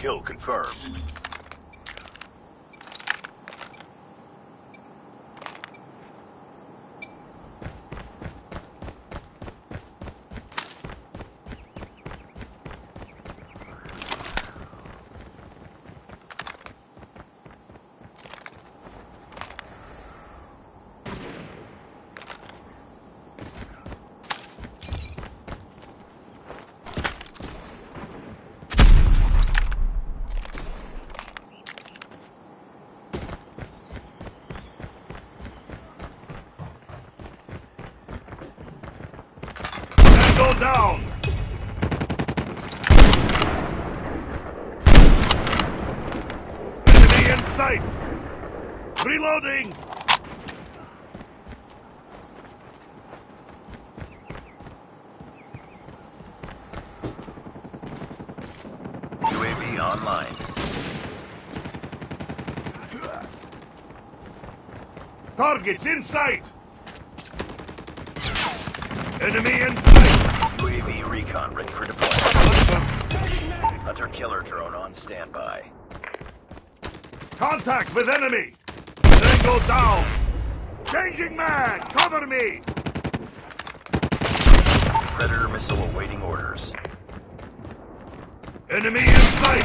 Kill confirmed. Down! Enemy in sight! Reloading! UAV online. Targets in sight! Enemy in recon ready for deployment. Hunter killer drone on standby. Contact with enemy! Tango down! Changing mag! Cover me! Predator missile awaiting orders. Enemy in sight!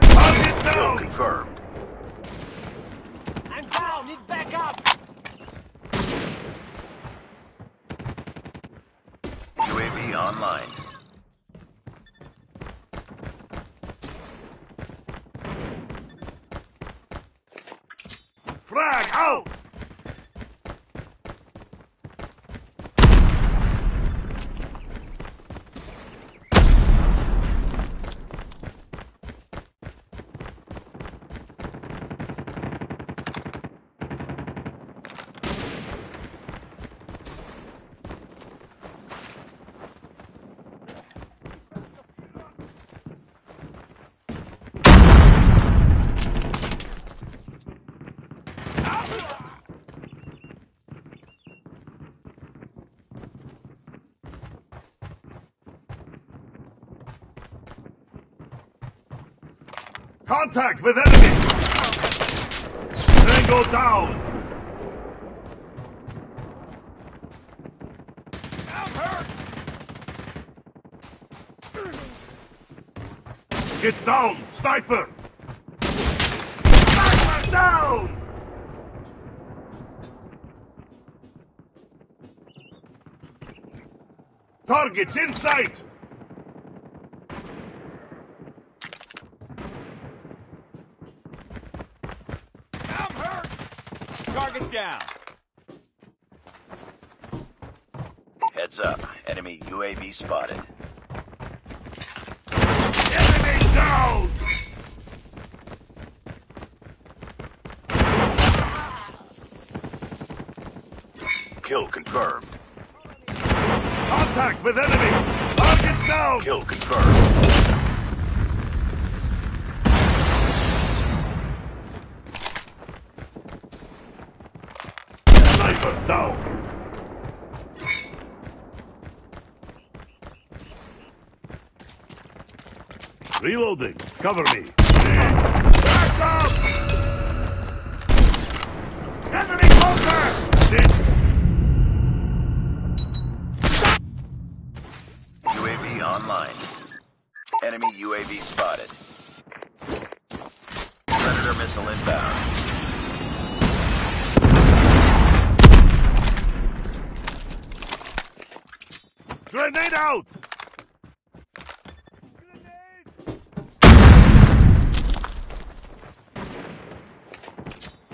Target Kill down! confirmed. I'm down. Need backup. UAV online. Frag out! Contact with enemy! Tango down! Get down, sniper! Sniper down! Targets in sight! Target down. Heads up. Enemy UAV spotted. Enemy down! Kill confirmed. Contact with enemy! Target down! Kill confirmed. Down! Reloading. Cover me. Back up! Enemy contact! Sit. UAV online. Enemy UAV spotted. Predator missile inbound. Grenade out!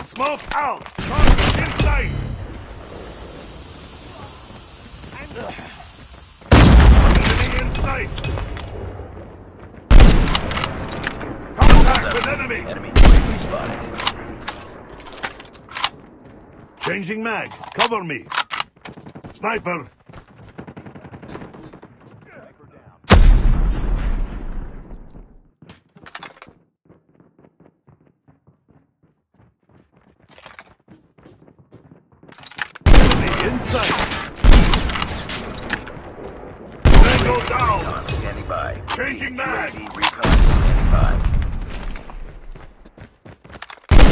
Smoke out! Target in sight! Enemy in sight! Contact with enemy! Enemy spotted. Changing mag. Cover me. Sniper. Enemy in sight. Tango down. Standing by. Changing mag. Recon standing by.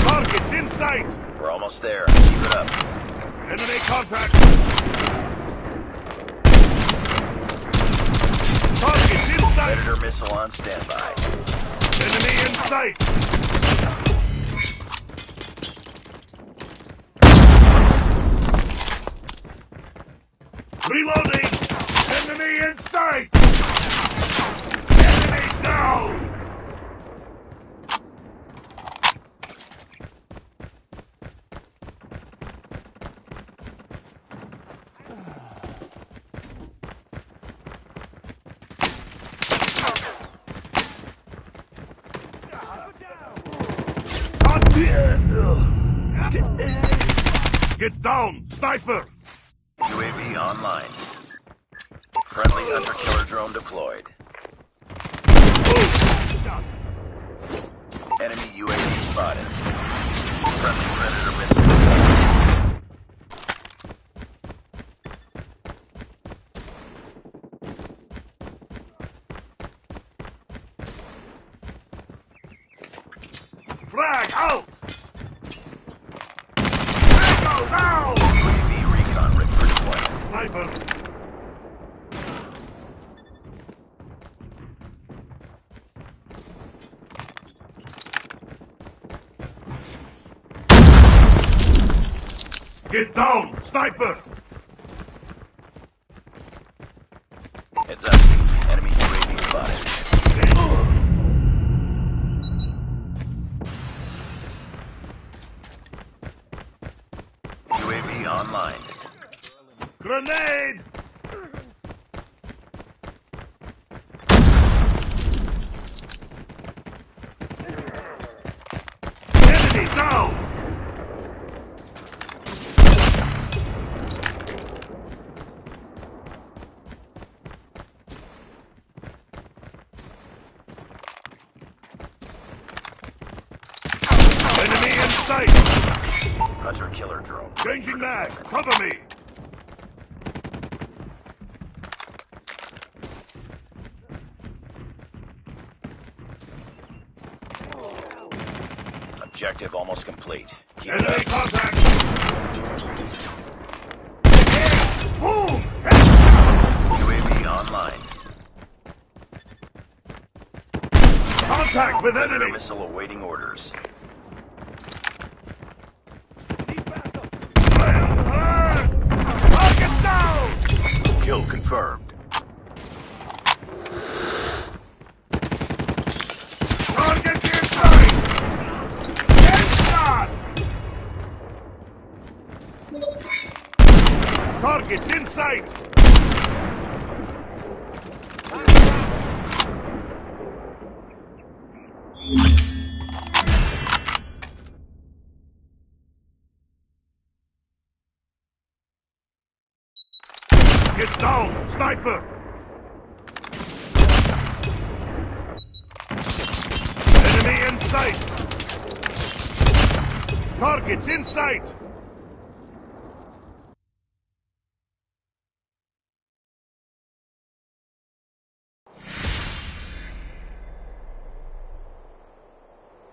Targets in sight. We're almost there. Keep it up. Enemy contact. Targets in sight. Predator missile on standby. Enemy in sight. Reloading. Enemy in sight. Enemy down. Get down, sniper! Online. Friendly hunter killer drone deployed. Enemy UAV spotted. Friendly predator missile. Frag out! Sniper! Get down, sniper! Heads up. Enemy UAV spotted. UAV online. Grenade! Enemy down! Enemy in sight! Hunter killer drone. Changing mag! Cover me! Objective almost complete. Keep it Enemy up. contact! UAV online. Contact with Predator enemy! missile awaiting orders. I am hurt! Target down! Kill confirmed. Target in sight! Headshot! Targets in sight! Get down, sniper! Enemy in sight! Targets in sight!